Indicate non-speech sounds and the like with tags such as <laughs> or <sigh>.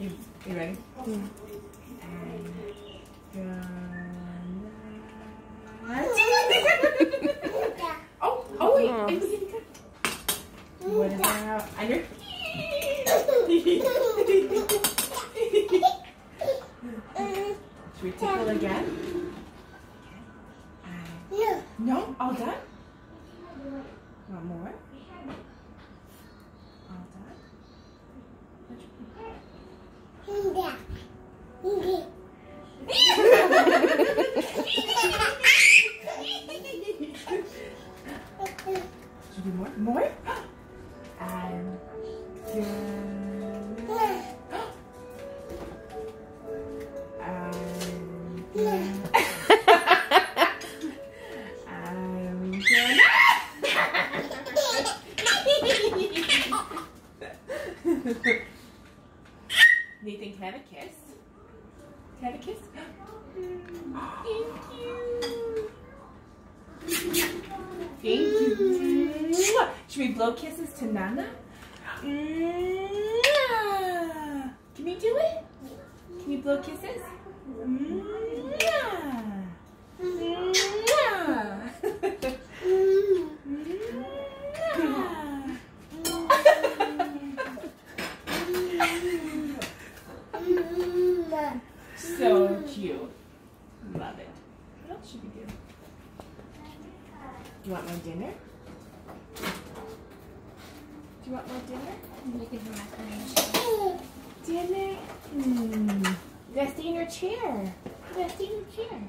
You, you ready? Mm. <laughs> oh, oh wait. Oh. I was cut. What about under? <laughs> Should we tickle again? No, all done? Want more? All done? Should we do more? More? And good. And good. And good. Nathan, can I have a kiss? Can I have a kiss? Thank you. Thank you. Should we blow kisses to Nana? Can we do it? Can we blow kisses? So cute. Love it. What else should we do? Do you want my dinner? Do you want my dinner? You can do macaroni. Dinner? Hmm. You in your chair. You in your chair.